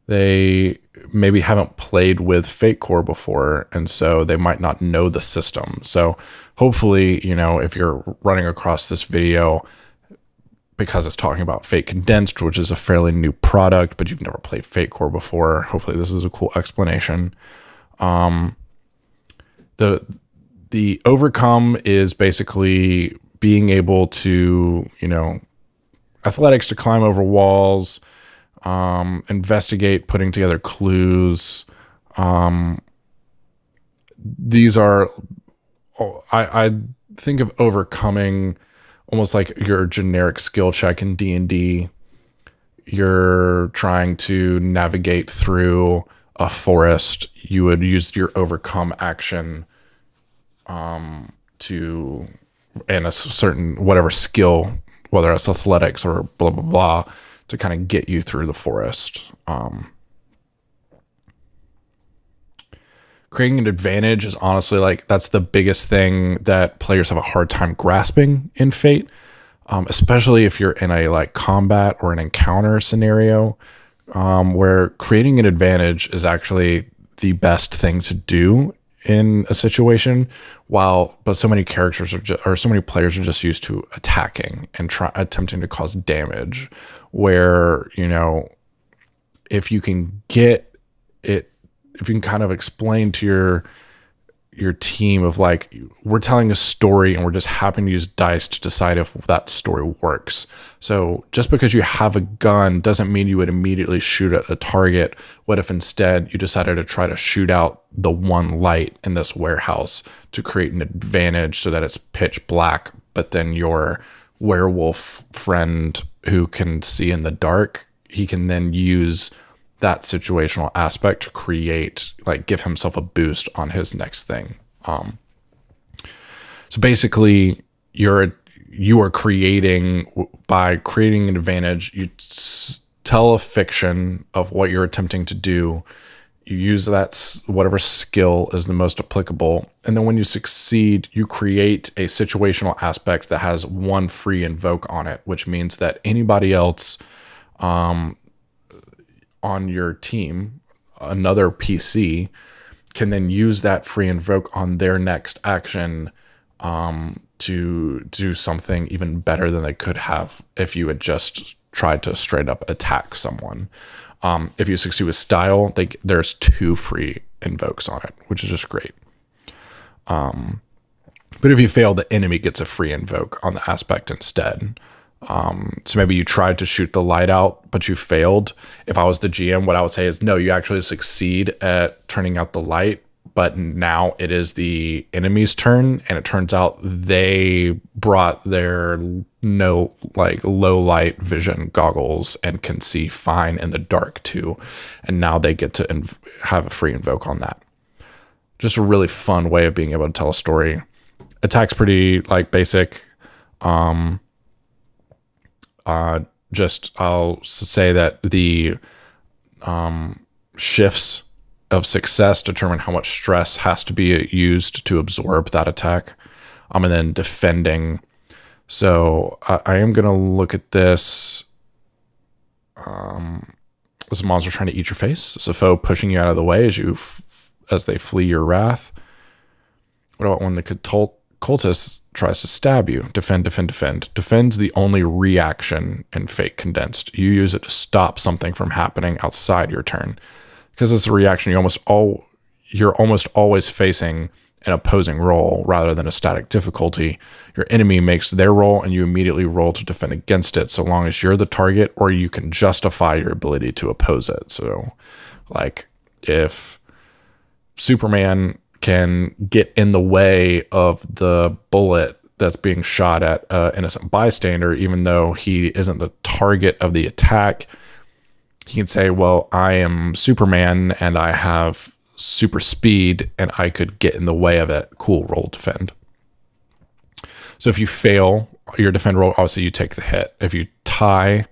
they maybe haven't played with Fate Core before, and so they might not know the system. So hopefully, you know, if you're running across this video because it's talking about Fate Condensed, which is a fairly new product, but you've never played Fate Core before, hopefully this is a cool explanation. Um, the the overcome is basically being able to, you know, athletics to climb over walls, um, investigate, putting together clues. Um, these are, I, I think of overcoming almost like your generic skill check in D&D. You're trying to navigate through a forest. You would use your overcome action um, to and a certain whatever skill, whether it's athletics or blah blah blah, to kind of get you through the forest. Um, creating an advantage is honestly like that's the biggest thing that players have a hard time grasping in Fate, um, especially if you're in a like combat or an encounter scenario, um, where creating an advantage is actually the best thing to do in a situation while but so many characters are just, or so many players are just used to attacking and try attempting to cause damage where you know if you can get it if you can kind of explain to your your team of like we're telling a story and we're just having to use dice to decide if that story works. So just because you have a gun doesn't mean you would immediately shoot at the target. What if instead you decided to try to shoot out the one light in this warehouse to create an advantage so that it's pitch black, but then your werewolf friend who can see in the dark, he can then use that situational aspect to create like give himself a boost on his next thing. Um so basically you're you are creating by creating an advantage you tell a fiction of what you're attempting to do. You use that whatever skill is the most applicable. And then when you succeed you create a situational aspect that has one free invoke on it which means that anybody else um, on your team, another PC, can then use that free invoke on their next action um, to do something even better than they could have if you had just tried to straight up attack someone. Um, if you succeed with style, they, there's two free invokes on it, which is just great. Um, but if you fail, the enemy gets a free invoke on the aspect instead. Um, so maybe you tried to shoot the light out, but you failed. If I was the GM, what I would say is no, you actually succeed at turning out the light, but now it is the enemy's turn, and it turns out they brought their no like low light vision goggles and can see fine in the dark too, and now they get to inv- have a free invoke on that. Just a really fun way of being able to tell a story. Attack's pretty like basic. Um, uh, just I'll say that the um, shifts of success determine how much stress has to be used to absorb that attack. Um, and then defending. So I, I am going to look at this. Um, as a monster trying to eat your face. As a foe pushing you out of the way as you as they flee your wrath. What about when the Cthulhu cultist tries to stab you. Defend, defend, defend. Defend's the only reaction in Fate Condensed. You use it to stop something from happening outside your turn. Because it's a reaction, you almost all you're almost always facing an opposing roll rather than a static difficulty. Your enemy makes their roll and you immediately roll to defend against it so long as you're the target or you can justify your ability to oppose it. So like if Superman can get in the way of the bullet that's being shot at an innocent bystander, even though he isn't the target of the attack. He can say, Well, I am Superman and I have super speed and I could get in the way of it. Cool, roll defend. So if you fail your defend roll, obviously you take the hit. If you tie,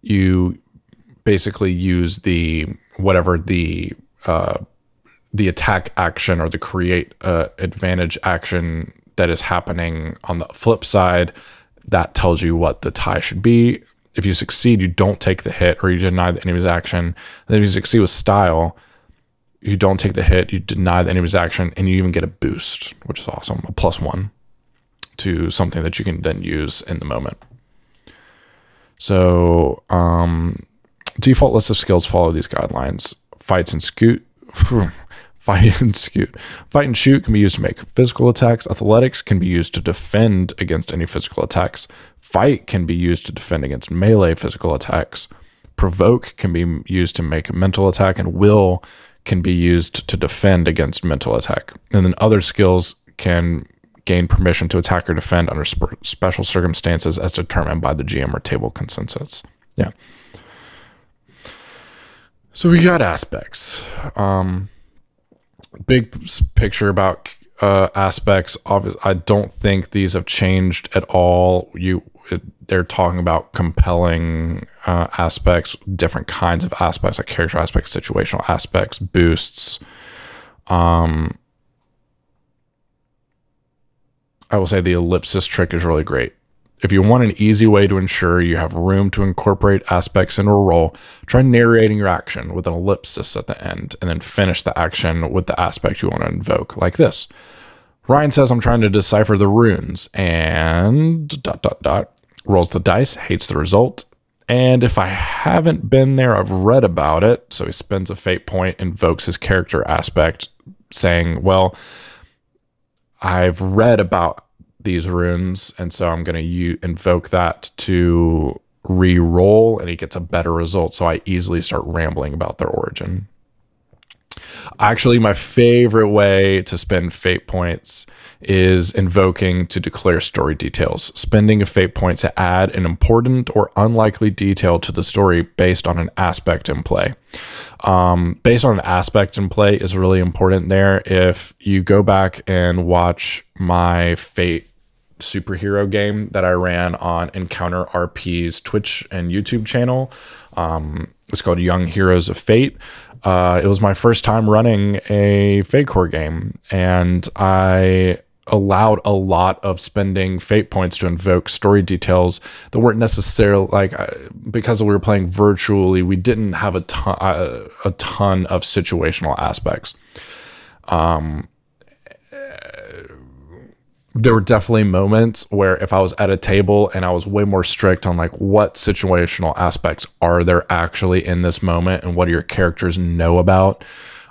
you basically use the whatever the uh, the attack action or the create uh, advantage action that is happening on the flip side, that tells you what the tie should be. If you succeed, you don't take the hit or you deny the enemy's action. And then if you succeed with style, you don't take the hit, you deny the enemy's action, and you even get a boost, which is awesome, a plus one to something that you can then use in the moment. So, um, default list of skills follow these guidelines. Fights and scoot. *laughs* Fight *laughs* and shoot. Fight and shoot can be used to make physical attacks. Athletics can be used to defend against any physical attacks. Fight can be used to defend against melee physical attacks. Provoke can be used to make a mental attack, and will can be used to defend against mental attack. And then other skills can gain permission to attack or defend under sp- special circumstances as determined by the GM or table consensus. Yeah. So we got aspects. Um, big picture about uh, aspects. Obviously, I don't think these have changed at all. You, they're talking about compelling uh, aspects, different kinds of aspects, like character aspects, situational aspects, boosts. Um, I will say the ellipsis trick is really great. If you want an easy way to ensure you have room to incorporate aspects into a roll, try narrating your action with an ellipsis at the end and then finish the action with the aspect you want to invoke, like this. Ryan says, I'm trying to decipher the runes and dot dot dot rolls the dice, hates the result. And if I haven't been there, I've read about it. So he spends a fate point, invokes his character aspect, saying, Well, I've read about these runes, and so I'm going to invoke that to re-roll, and he gets a better result. So I easily start rambling about their origin. Actually, my favorite way to spend fate points is invoking to declare story details, spending a fate point to add an important or unlikely detail to the story based on an aspect in play. Um, based on an aspect in play is really important there. If you go back and watch my fate superhero game that I ran on Encounter RP's Twitch and YouTube channel. Um, it's called Young Heroes of Fate. Uh, it was my first time running a Fate Core game, and I allowed a lot of spending fate points to invoke story details that weren't necessarily like because we were playing virtually we didn't have a ton uh, a ton of situational aspects um there were definitely moments where if I was at a table and I was way more strict on like what situational aspects are there actually in this moment and what do your characters know about.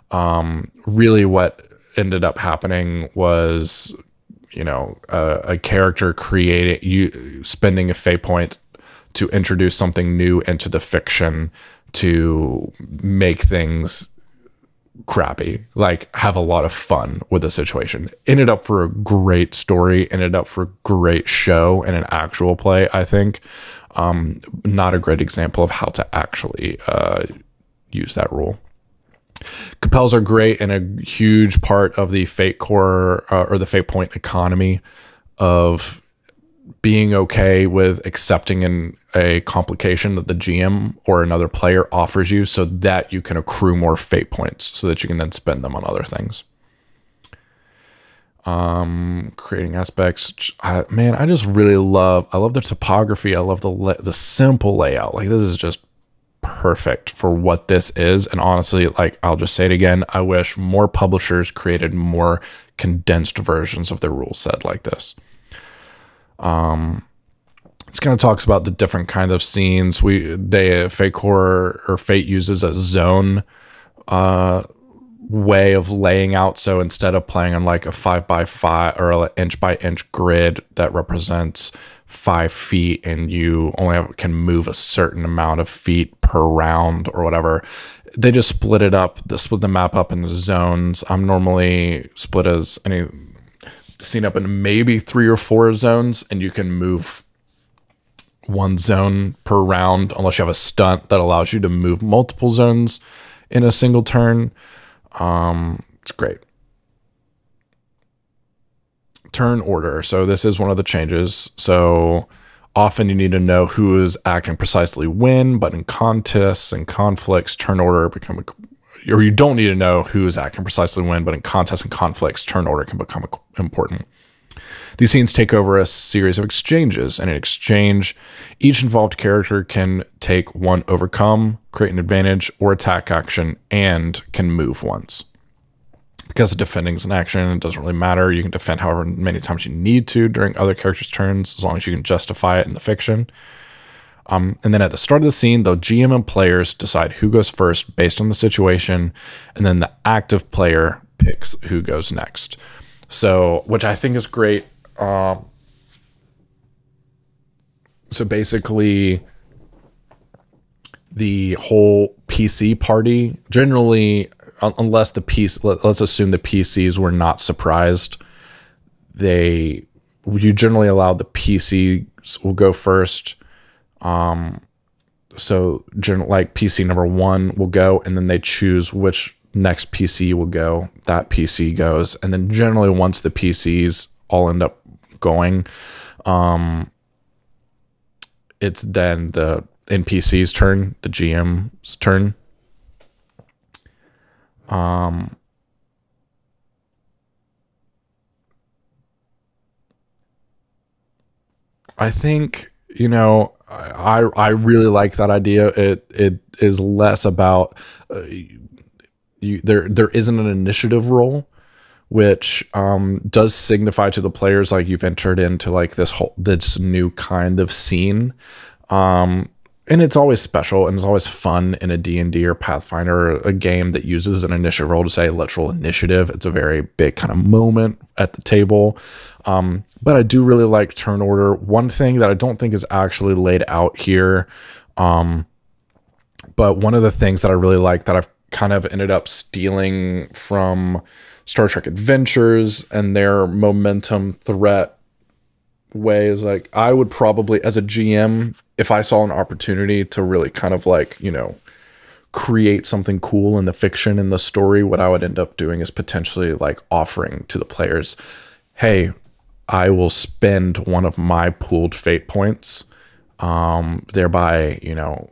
Um, really, what ended up happening was, you know, a, a character creating you spending a fate point to introduce something new into the fiction to make things crappy like have a lot of fun with the situation. Ended up for a great story ended up for a great show and an actual play i think. Um not a great example of how to actually uh use that rule. Compels are great and a huge part of the fate core uh, or the fate point economy of being okay with accepting an, a complication that the GM or another player offers you so that you can accrue more fate points so that you can then spend them on other things. Um, creating aspects, I, man, I just really love. I love the topography. I love the the simple layout. Like this is just perfect for what this is. And honestly, like I'll just say it again. I wish more publishers created more condensed versions of their rule set like this. Um, this kind of talks about the different kind of scenes. We they fate core or fate uses a zone uh way of laying out. So instead of playing on like a five by five or an inch by inch grid that represents five feet and you only have, can move a certain amount of feet per round or whatever they just split it up they split the map up into zones. I'm normally split as any scene up in maybe three or four zones, and you can move one zone per round unless you have a stunt that allows you to move multiple zones in a single turn. Um, it's great. Turn order. So this is one of the changes. So often you need to know who is acting precisely when, but in contests and conflicts, turn order become or you don't need to know who is acting precisely when, but in contests and conflicts, turn order can become important. These scenes take over a series of exchanges, and in exchange, each involved character can take one overcome, create an advantage, or attack action, and can move once. Because defending is an action, it doesn't really matter. You can defend however many times you need to during other characters' turns, as long as you can justify it in the fiction. Um, and then at the start of the scene, the GM and players decide who goes first based on the situation, and then the active player picks who goes next. So, which I think is great. Um, so basically, the whole PC party generally, unless the PC, let, let's assume the PCs were not surprised they you generally allow the PCs will go first. Um, so general like PC number one will go, and then they choose which next PC will go. That PC goes, and then generally once the PCs all end up going, um, it's then the NPC's turn, the GM's turn. Um, I think you know I I really like that idea. It it is less about uh, you there there isn't an initiative roll which um, does signify to the players like you've entered into like this whole this new kind of scene. Um, and it's always special and it's always fun in a d&d or pathfinder or a game that uses an initiative roll to say let's roll initiative. It's a very big kind of moment at the table. Um, but i do really like turn order. One thing that i don't think is actually laid out here um, but one of the things that i really like that i've kind of ended up stealing from Star Trek Adventures and their momentum threat way is like I would probably as a GM if I saw an opportunity to really kind of like, you know, create something cool in the fiction and the story, what I would end up doing is potentially like offering to the players, "Hey, I will spend one of my pooled fate points um thereby, you know,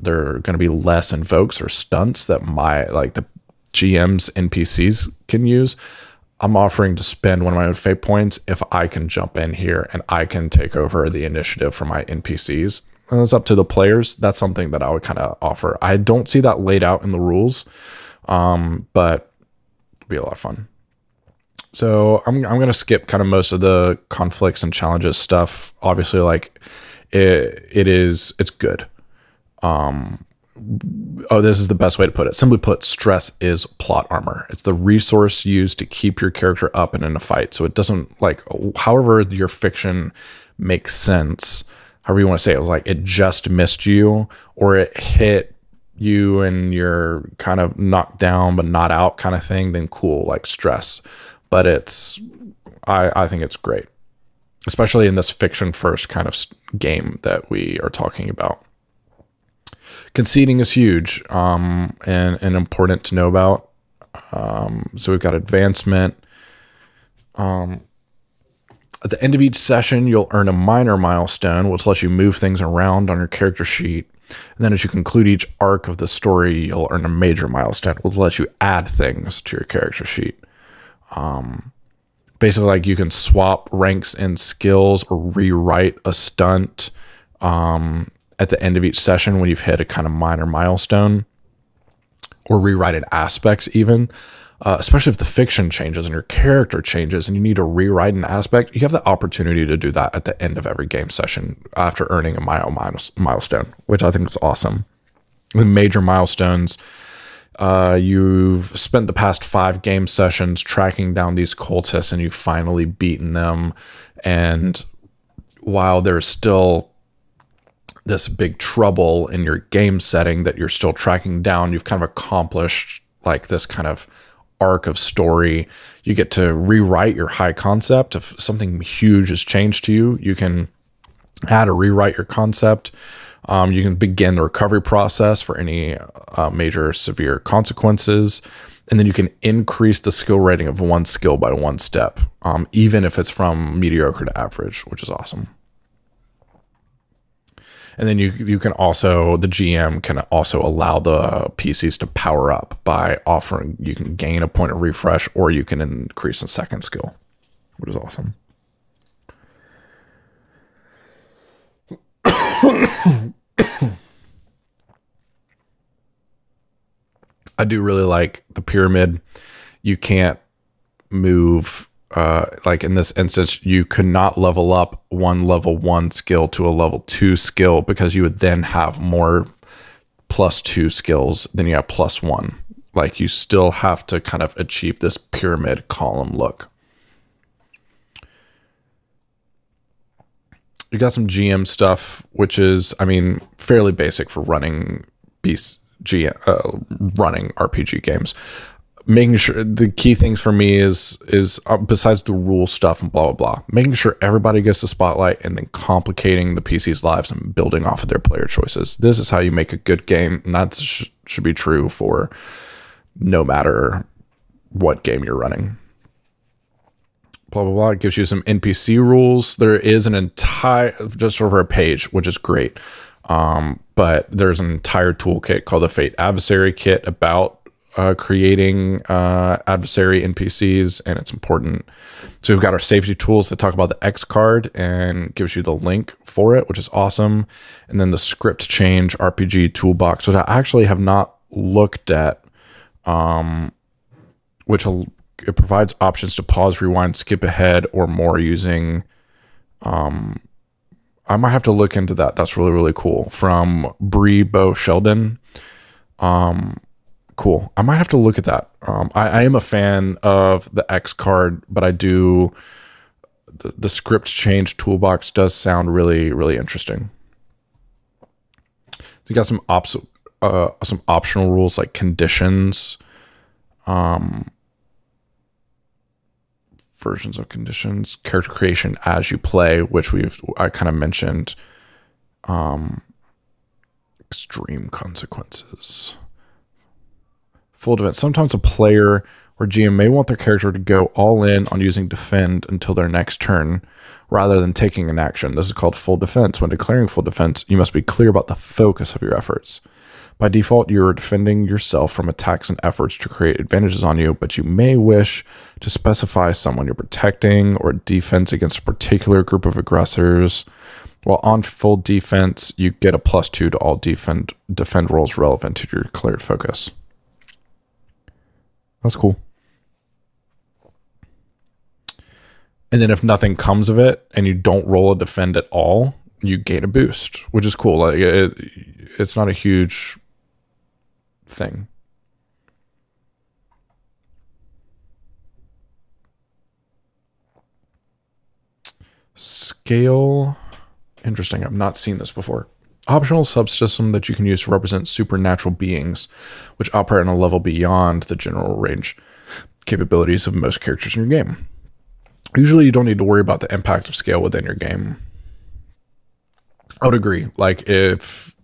there are going to be less invokes or stunts that my like the GM's NPCs can use. I'm offering to spend one of my own fate points if I can jump in here and I can take over the initiative for my NPCs. And it's up to the players. That's something that I would kind of offer. I don't see that laid out in the rules, um, but it'd be a lot of fun. So I'm I'm gonna skip kind of most of the conflicts and challenges stuff. Obviously, like it it is it's good. Um, oh, this is the best way to put it. Simply put, stress is plot armor. It's the resource used to keep your character up and in a fight. So it doesn't like, however, your fiction makes sense, however you want to say it, like it just missed you or it hit you and you're kind of knocked down but not out kind of thing, then cool, like stress. But it's, I, I think it's great, especially in this fiction first kind of game that we are talking about conceding is huge um, and, and important to know about. Um, so we've got advancement. Um, at the end of each session, you'll earn a minor milestone, which lets you move things around on your character sheet. And then as you conclude each arc of the story, you'll earn a major milestone, which lets you add things to your character sheet. Um, basically, like you can swap ranks and skills or rewrite a stunt. Um, at the end of each session when you've hit a kind of minor milestone or rewrite an aspect even uh, especially if the fiction changes and your character changes and you need to rewrite an aspect you have the opportunity to do that at the end of every game session after earning a mile milestone which i think is awesome. Major milestones uh, you've spent the past five game sessions tracking down these cultists and you've finally beaten them. And while there's still this big trouble in your game setting that you're still tracking down. You've kind of accomplished like this kind of arc of story. You get to rewrite your high concept. If something huge has changed to you, you can add or rewrite your concept. Um, you can begin the recovery process for any uh, major severe consequences. And then you can increase the skill rating of one skill by one step, um, even if it's from mediocre to average, which is awesome and then you you can also the GM can also allow the PCs to power up by offering you can gain a point of refresh or you can increase a second skill, which is awesome. *coughs* I do really like the pyramid. You can't move uh, like in this instance, you could not level up one level one skill to a level two skill because you would then have more plus two skills than you have plus one. Like you still have to kind of achieve this pyramid column look. You got some GM stuff, which is, I mean, fairly basic for running beast GM, uh, running RPG games making sure the key things for me is is uh, besides the rule stuff and blah blah blah making sure everybody gets the spotlight and then complicating the pc's lives and building off of their player choices. This is how you make a good game and that sh- should be true for no matter what game you're running. Blah blah blah. It gives you some npc rules. There is an entire just over a page which is great. Um, but there's an entire toolkit called the fate adversary kit about uh, creating uh, adversary NPCs, and it's important. So we've got our safety tools that talk about the X card and gives you the link for it, which is awesome. And then the script change RPG toolbox, which I actually have not looked at, um, which it provides options to pause, rewind, skip ahead, or more using. Um, I might have to look into that. That's really really cool. From Brie Beau Sheldon. Um, cool. I might have to look at that. Um, I, I, am a fan of the X card, but I do the, the script change toolbox does sound really really interesting. So you got some ops, uh, some optional rules like conditions, um, versions of conditions, character creation as you play, which we've I kind of mentioned. Um, extreme consequences full defense. Sometimes a player or GM may want their character to go all in on using defend until their next turn rather than taking an action. This is called full defense. When declaring full defense, you must be clear about the focus of your efforts. By default, you're defending yourself from attacks and efforts to create advantages on you, but you may wish to specify someone you're protecting or defense against a particular group of aggressors. While on full defense, you get a plus two to all defend defend rolls relevant to your declared focus. That's cool. And then if nothing comes of it and you don't roll a defend at all, you gain a boost, which is cool. Like it, it's not a huge thing. Scale. Interesting. I've not seen this before optional subsystem that you can use to represent supernatural beings, which operate on a level beyond the general range capabilities of most characters in your game. Usually, you don't need to worry about the impact of scale within your game. I would agree. Like, if,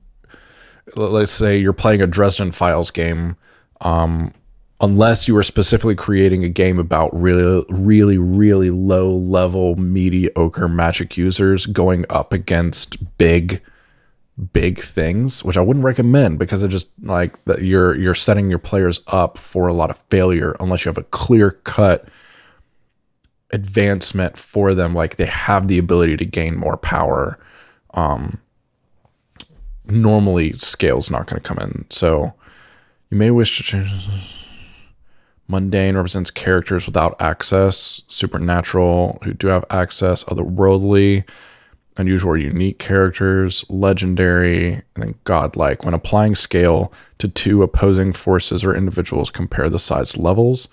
let's say, you're playing a Dresden Files game, um, unless you are specifically creating a game about really, really, really low level, mediocre magic users going up against big big things, which I wouldn't recommend because it just like that you're you're setting your players up for a lot of failure unless you have a clear cut advancement for them like they have the ability to gain more power um normally scale's not going to come in. So you may wish to change mundane represents characters without access supernatural who do have access otherworldly unusual or unique characters, legendary, and then godlike. When applying scale to two opposing forces or individuals, compare the size levels.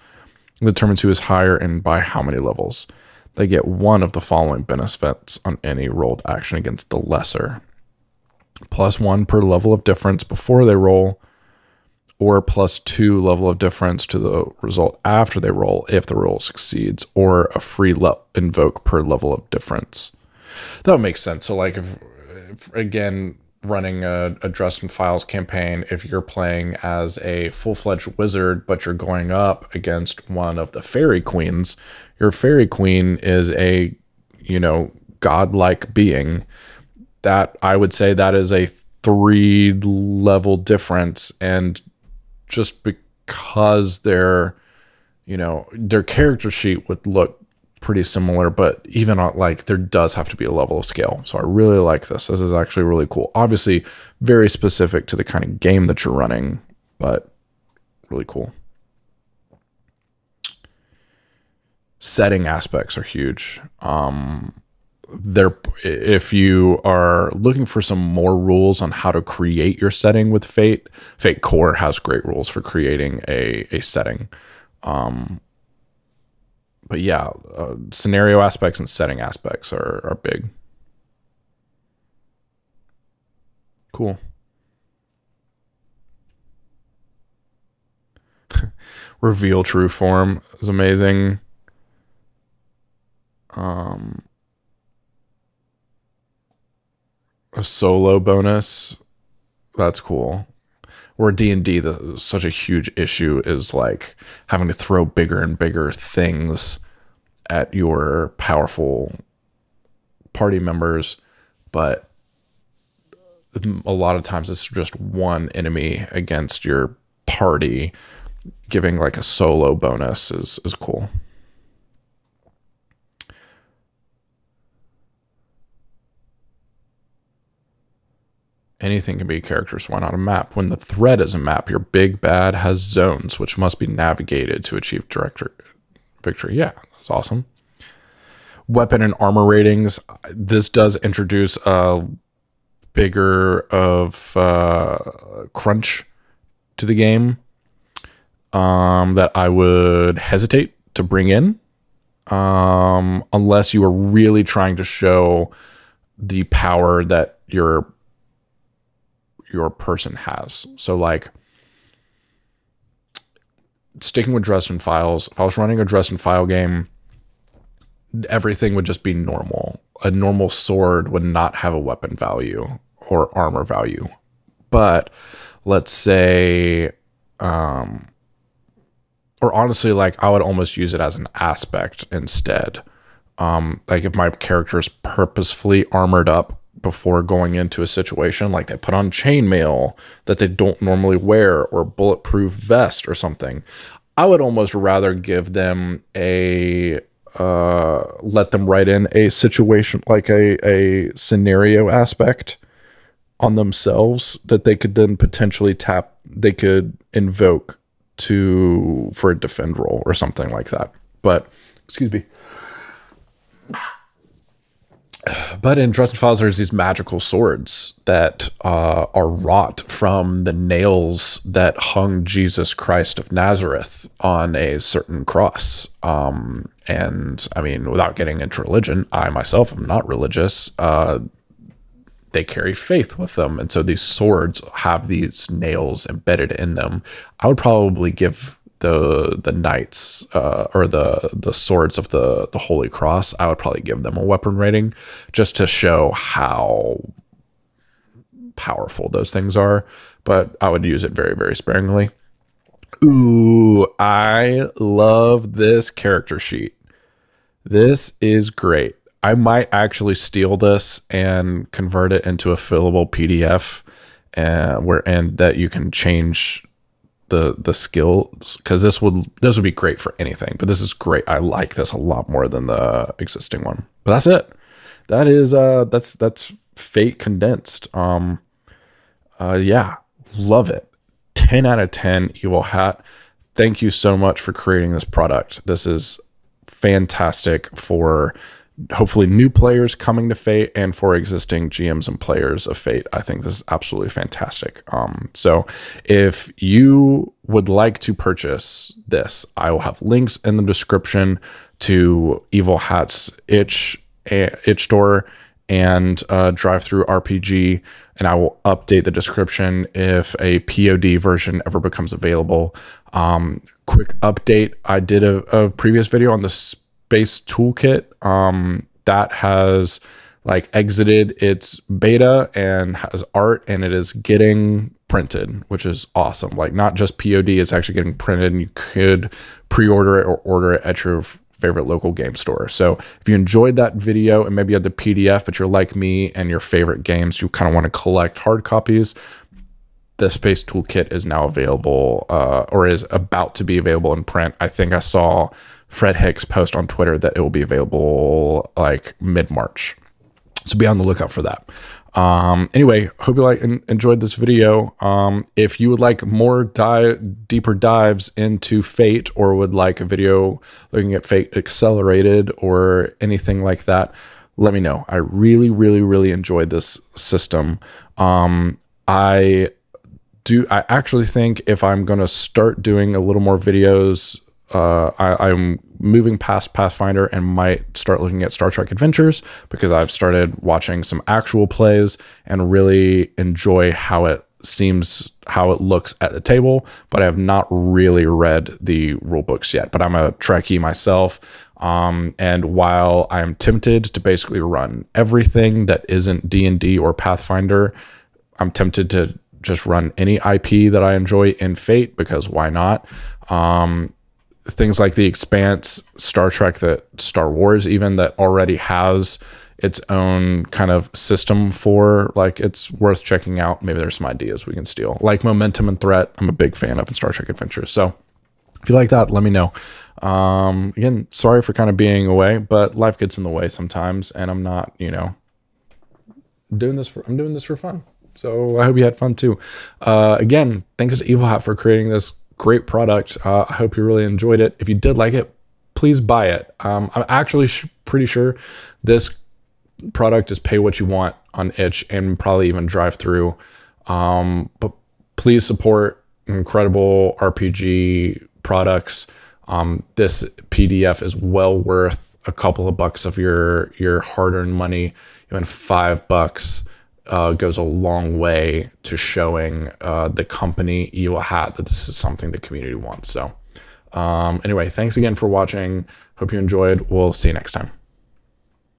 Determines who is higher and by how many levels. They get one of the following benefits on any rolled action against the lesser. Plus one per level of difference before they roll, or plus two level of difference to the result after they roll if the roll succeeds, or a free invoke per level of difference that would make sense. So like if, if again running a, a Dresden Files campaign, if you're playing as a full fledged wizard, but you're going up against one of the fairy queens, your fairy queen is a, you know, godlike being. That I would say that is a three level difference. And just because their, you know, their character sheet would look pretty similar, but even on like there does have to be a level of scale. So I really like this. This is actually really cool. Obviously, very specific to the kind of game that you're running, but really cool. Setting aspects are huge. Um, there, if you are looking for some more rules on how to create your setting with Fate, Fate Core has great rules for creating a a setting. Um, but yeah, uh, scenario aspects and setting aspects are are big. Cool. *laughs* Reveal true form is amazing. Um, a solo bonus. That's cool. Where D and D, the such a huge issue is like having to throw bigger and bigger things at your powerful party members, but a lot of times it's just one enemy against your party. Giving like a solo bonus is is cool. Anything can be characters. Why not a map? When the threat is a map, your big bad has zones which must be navigated to achieve director victory. Yeah, that's awesome. Weapon and armor ratings. This does introduce a bigger of uh, crunch to the game um, that I would hesitate to bring in um, unless you are really trying to show the power that your your person has. So like sticking with Dresden files, if I was running a Dresden file game, everything would just be normal. A normal sword would not have a weapon value or armor value. But let's say um or honestly like I would almost use it as an aspect instead. Um like if my character is purposefully armored up before going into a situation like they put on chainmail that they don't normally wear or bulletproof vest or something i would almost rather give them a uh, let them write in a situation like a, a scenario aspect on themselves that they could then potentially tap they could invoke to for a defend roll or something like that. But excuse me but in Dresden Files, there's these magical swords that uh, are wrought from the nails that hung Jesus Christ of Nazareth on a certain cross. Um, and I mean, without getting into religion, I myself am not religious. Uh, they carry faith with them. And so these swords have these nails embedded in them. I would probably give the the knights uh, or the the swords of the the Holy Cross, I would probably give them a weapon rating just to show how powerful those things are. But I would use it very very sparingly. Ooh, I love this character sheet. This is great. I might actually steal this and convert it into a fillable PDF, uh, where and that you can change the the skills because this would this would be great for anything but this is great. I like this a lot more than the existing one but that's it. That is uh that's that's fate condensed. Um uh yeah love it. 10 out of 10 evil hat. Thank you so much for creating this product. This is fantastic for hopefully new players coming to Fate and for existing GMs and players of Fate. I think this is absolutely fantastic. Um, so if you would like to purchase this, I will have links in the description to Evil Hat's itch itch store and uh, RPG, and I will update the description if a POD version ever becomes available. Um, quick update: I did a, a previous video on the Space Toolkit um, that has like exited its beta and has art and it is getting printed, which is awesome. Like not just POD, it's actually getting printed and you could pre-order it or order it at your favorite local game store. So if you enjoyed that video and maybe you had the PDF, but you're like me and your favorite games, you kind of want to collect hard copies, the Space Toolkit is now available uh, or is about to be available in print. I think I saw Fred Hicks post on Twitter that it will be available like mid March. So be on the lookout for that. Um, anyway, hope you like and enjoyed this video. Um, if you would like more dive, deeper dives into Fate or would like a video looking at Fate Accelerated or anything like that, let me know. I really, really, really enjoyed this system. Um, I do. I actually think if I'm going to start doing a little more videos uh, I, am moving past Pathfinder and might start looking at Star Trek Adventures because I've started watching some actual plays and really enjoy how it seems how it looks at the table, but I have not really read the rule books yet. But I'm a Trekkie myself. Um, and while I'm tempted to basically run everything that isn't D&D or Pathfinder, I'm tempted to just run any IP that I enjoy in Fate because why not? Um, things like The Expanse, Star Trek, that Star Wars even that already has its own kind of system for like it's worth checking out. Maybe there's some ideas we can steal. Like Momentum and Threat, I'm a big fan of in Star Trek Adventures. So if you like that, let me know. Um, again, sorry for kind of being away, but life gets in the way sometimes, and I'm not, you know, doing this for I'm doing this for fun. So I hope you had fun too. Uh, again, thanks to Evil Hat for creating this great product. Uh, I hope you really enjoyed it. If you did like it, please buy it. Um, I'm actually pretty sure this product is pay what you want on itch and probably even DriveThru. Um, but please support incredible RPG products. Um, this PDF is well worth a couple of bucks of your your hard-earned money. Even five bucks uh, goes a long way to showing uh, the company Evil Hat that this is something the community wants. So, um, anyway, thanks again for watching. Hope you enjoyed. We'll see you next time.